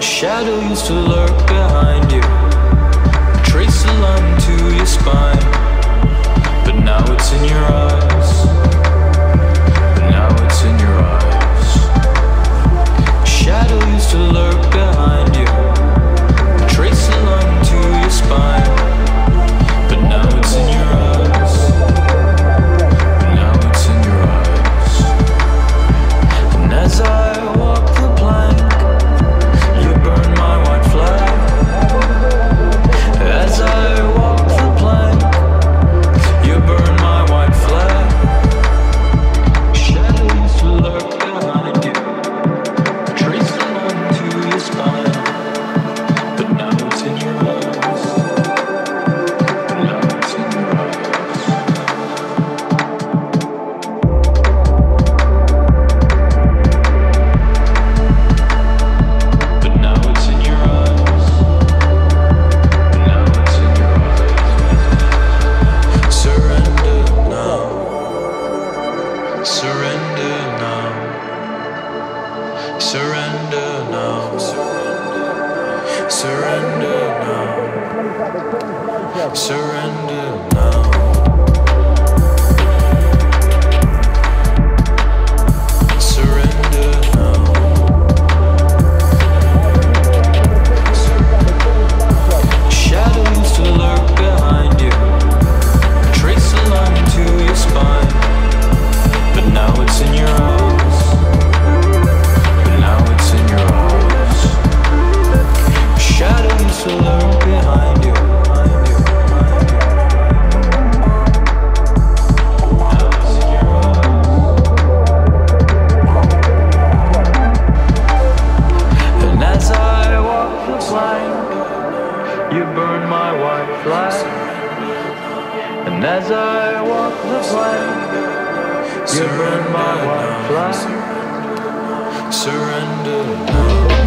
A shadow used to lurk behind you. Surrender now. Surrender now. And as I walk the plank, you burn my white flag. Surrender now.